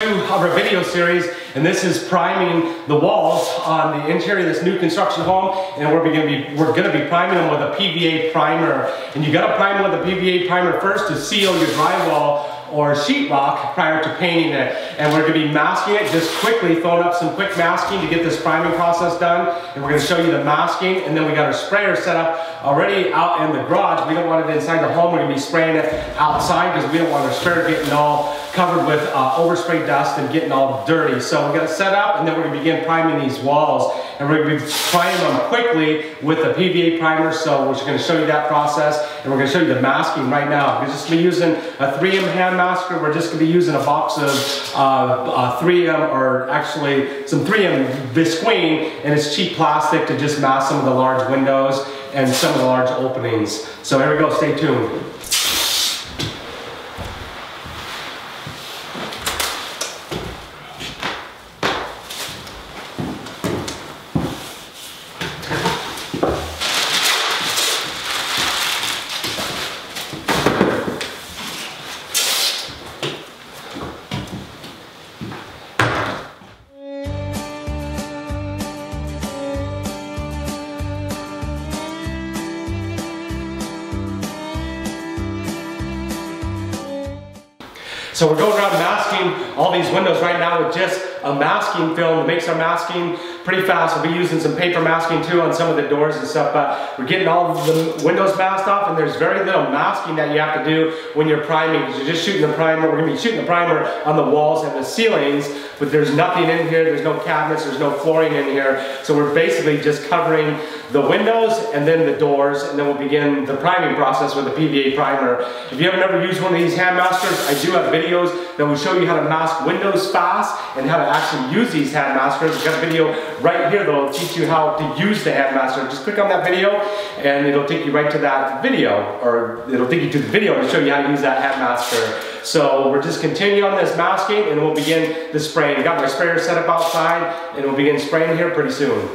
of our video series and this is priming the walls on the interior of this new construction home and we're going to be we're to be priming them with a PVA primer and you got to prime them with a PVA primer first to seal your drywall or sheetrock prior to painting it. And we're gonna be masking it just quickly, throwing up some quick masking to get this priming process done. And we're gonna show you the masking. And then we got our sprayer set up already out in the garage. We don't want it inside the home. We're gonna be spraying it outside because we don't want our sprayer getting all covered with uh, overspray dust and getting all dirty. So we're gonna set up and then we're gonna begin priming these walls. And we're gonna be priming them quickly with the PVA primer. So we're just gonna show you that process. And we're gonna show you the masking right now. We're just gonna be using a 3M hand masker. We're just gonna be using a box of uh, uh, 3M or actually some 3M Visqueen and it's cheap plastic to just mask some of the large windows and some of the large openings. So here we go, stay tuned. So we're going around masking all these windows. Right now with just a masking film. That makes our masking pretty fast. We'll be using some paper masking too on some of the doors and stuff, but we're getting all the windows masked off and there's very little masking that you have to do when you're priming because you're just shooting the primer. We're gonna be shooting the primer on the walls and the ceilings, but there's nothing in here. There's no cabinets, there's no flooring in here. So we're basically just covering the windows and then the doors and then we'll begin the priming process with the PVA primer. If you haven't ever used one of these hand maskers, I do have videos that will show you how to mask windows fast and how to actually use these hand maskers. I've got a video right here that'll teach you how to use the hand masker. Just click on that video and it'll take you right to that video or it'll take you to the video to show you how to use that hand masker. So we're just continuing on this masking and we'll begin the spraying. Got my sprayer set up outside and we'll begin spraying here pretty soon.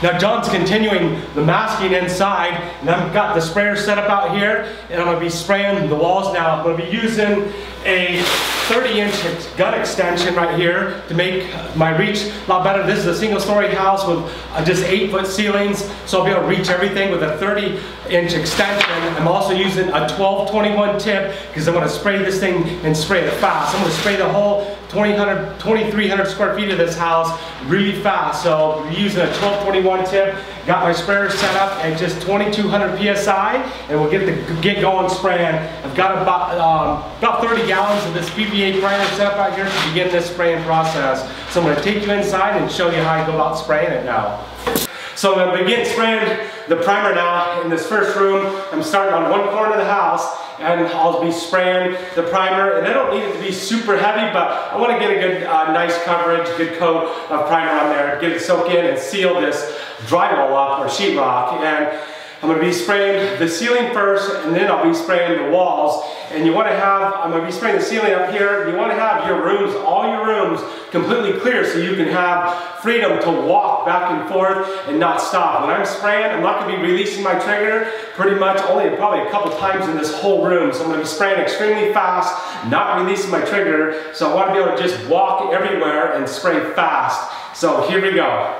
Now John's continuing the masking inside, and I've got the sprayer set up out here, and I'm gonna be spraying the walls now. I'm gonna be using a 30 inch gun extension right here to make my reach a lot better. This is a single story house with uh, just eight foot ceilings, so I'll be able to reach everything with a 30 inch extension. I'm also using a 1221 tip because I'm gonna spray this thing and spray it fast. I'm gonna spray the whole 2,300 square feet of this house really fast. So using a 1221 tip. Got my sprayer set up at just 2,200 PSI and we'll get the get going spraying. I've got about, um, about 30 gallons of this PVA primer set up out here to begin this spraying process. So I'm gonna take you inside and show you how I go about spraying it now. So I'm gonna begin spraying the primer now in this first room. I'm starting on one corner of the house and I'll be spraying the primer and I don't need it to be super heavy but I want to get a good uh, nice coverage, good coat of primer on there, get it soak in and seal this drywall up or sheetrock and I'm to be spraying the ceiling first and then I'll be spraying the walls. And you want to have, I'm to be spraying the ceiling up here. You want to have your rooms, all your rooms completely clear so you can have freedom to walk back and forth and not stop. When I'm spraying, I'm not to be releasing my trigger pretty much only probably a couple times in this whole room. So I'm to be spraying extremely fast, not releasing my trigger. So I want to be able to just walk everywhere and spray fast. So here we go.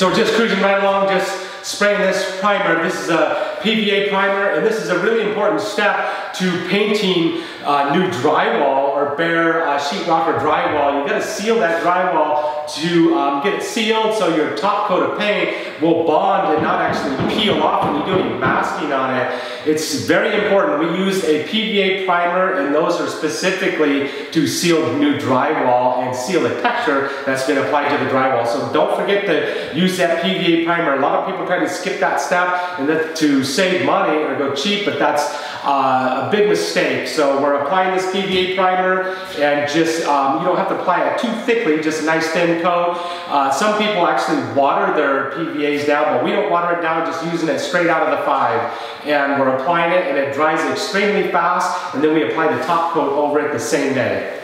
So we're just cruising right along, just spraying this primer. This is a PVA primer, and this is a really important step to painting uh, new drywall or bare uh, sheetrock or drywall. You gotta seal that drywall to um, get it sealed so your top coat of paint will bond and not actually peel off when you do any masking on it. It's very important. We use a PVA primer and those are specifically to seal new drywall and seal the texture that's been applied to the drywall. So don't forget to use that PVA primer. A lot of people try to skip that step and to save money or go cheap, but that's uh, a big mistake. So we're applying this PVA primer and just, um, you don't have to apply it too thickly, just a nice thin coat. Uh, some people actually water their PVAs down, but we don't water it down, just using it straight out of the five. And we're applying it and it dries extremely fast and then we apply the top coat over it the same day.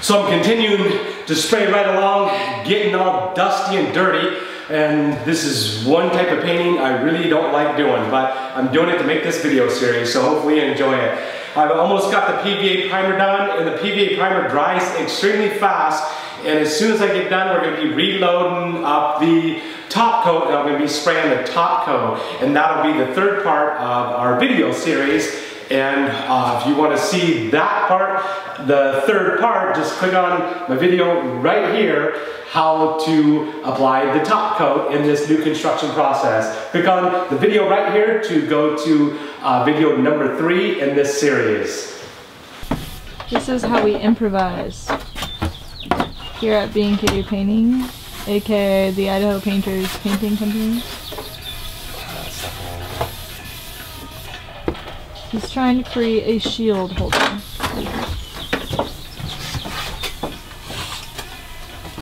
So I'm continuing to spray right along, getting all dusty and dirty. And this is one type of painting I really don't like doing, but I'm doing it to make this video series, so hopefully you enjoy it. I've almost got the PVA primer done, and the PVA primer dries extremely fast, and as soon as I get done, we're gonna be reloading up the top coat, and I'm gonna be spraying the top coat, and that'll be the third part of our video series. And uh, if you want to see that part, the third part, just click on my video right here, how to apply the top coat in this new construction process. Click on the video right here to go to uh, video number three in this series. This is how we improvise here at B&K Painting, aka the Idaho Painters Painting Company. He's trying to create a shield holder.